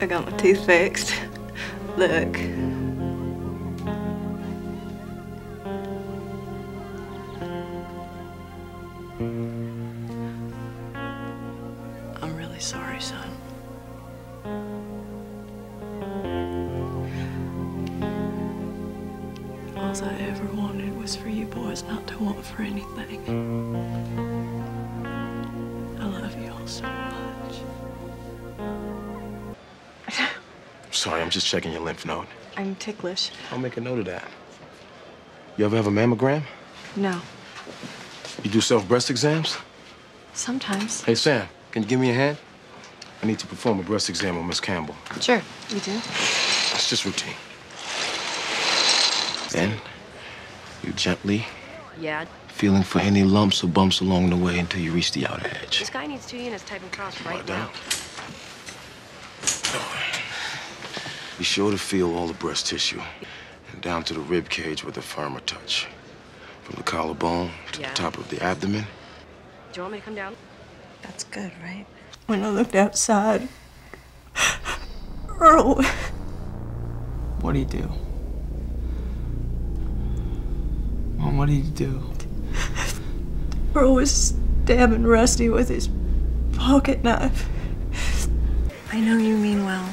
I got my teeth fixed. Look. I'm really sorry, son. All I ever wanted was for you boys not to want for anything. I love you all so much. Sorry, I'm just checking your lymph node. I'm ticklish. I'll make a note of that. You ever have a mammogram? No. You do self breast exams? Sometimes. Hey, Sam, can you give me a hand? I need to perform a breast exam on Miss Campbell. Sure, you do. It's just routine. Then, you gently Yeah. feeling for any lumps or bumps along the way until you reach the outer edge. This guy needs two units type and cross right down. now. Be sure to feel all the breast tissue and down to the rib cage with a firmer touch. From the collarbone to Yeah. the top of the abdomen. Do you want me to come down? That's good, right? When I looked outside, Earl. What do you do? Mom, what did you do? Earl was stabbing Rusty with his pocket knife. I know you mean well.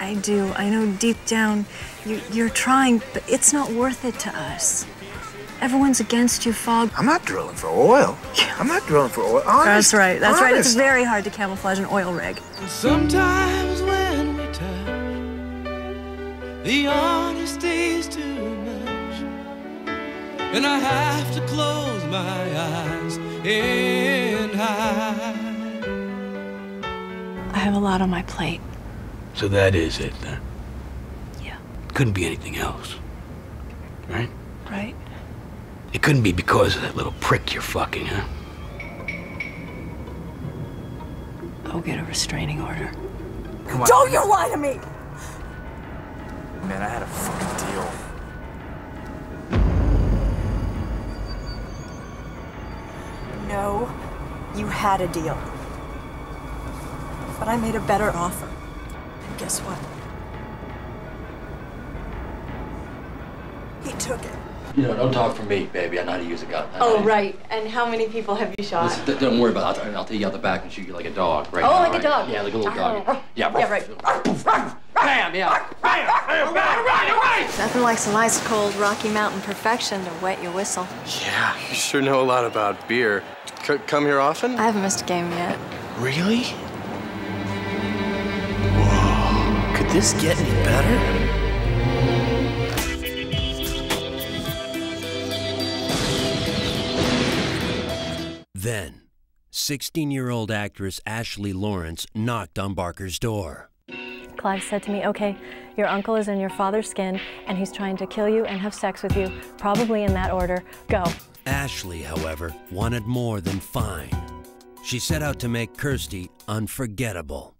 I do. I know deep down you, you're trying, but it's not worth it to us. Everyone's against you, Fog. I'm not drilling for oil. I'm not drilling for oil. Honest, That's right. That's right. It's very hard to camouflage an oil rig. Sometimes when we touch, the honesty's too much. And I have to close my eyes and hide. I have a lot on my plate. So that is it then? Yeah. Couldn't be anything else. Right? Right? It couldn't be because of that little prick you're fucking, huh? I'll get a restraining order. Don't you lie to me! Man, I had a fucking deal. No, you had a deal. But I made a better offer. And guess what? He took it. You know, don't talk for me, baby. I know how to use a gun. I Oh, right. And how many people have you shot? Listen, don't worry about it. I'll, I'll take you out the back and shoot you like a dog, right? Oh, now, like a dog. Yeah, like a little dog. Oh. Yeah, Yeah, right. Bam, yeah. Nothing like some ice cold Rocky Mountain perfection to wet your whistle. Yeah, you sure know a lot about beer. C- come here often? I haven't missed a game yet. Really? This get any better? Then, 16 year old actress Ashley Laurence knocked on Barker's door. Clive said to me, okay, your uncle is in your father's skin and he's trying to kill you and have sex with you, probably in that order. Go. Ashley, however, wanted more than fine. She set out to make Kirsty unforgettable.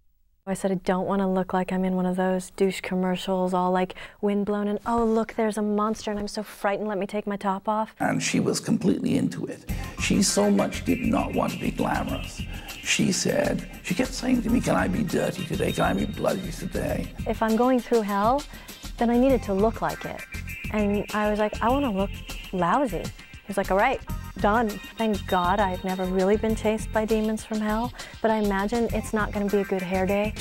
I said, I don't want to look like I'm in one of those douche commercials, all like windblown and, oh, look, there's a monster and I'm so frightened, let me take my top off. And she was completely into it. She so much did not want to be glamorous. She said, she kept saying to me, Can I be dirty today? Can I be bloody today? If I'm going through hell, then I needed to look like it. And I was like, I want to look lousy. He's like, all right, done. Thank God I've never really been chased by demons from hell, but I imagine it's not going to be a good hair day.